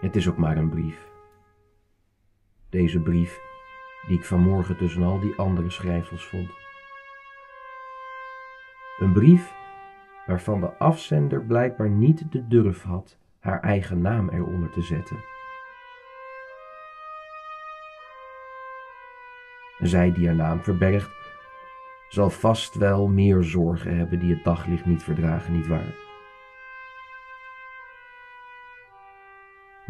Het is ook maar een brief. Deze brief die ik vanmorgen tussen al die andere schrijfsels vond. Een brief waarvan de afzender blijkbaar niet de durf had haar eigen naam eronder te zetten. Zij die haar naam verbergt, zal vast wel meer zorgen hebben die het daglicht niet verdragen, nietwaar?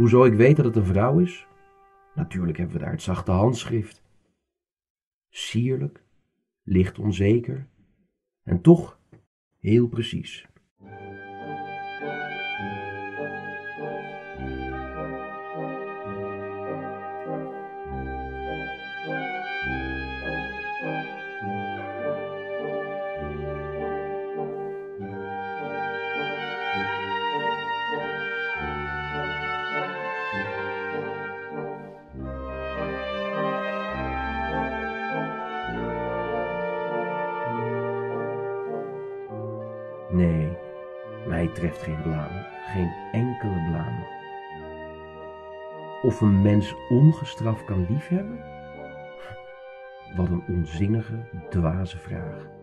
Hoe zou ik weten dat het een vrouw is? Natuurlijk hebben we daar het zachte handschrift. Sierlijk, licht onzeker en toch heel precies. Nee, mij treft geen blaam, geen enkele blaam. Of een mens ongestraft kan liefhebben? Wat een onzinnige, dwaze vraag.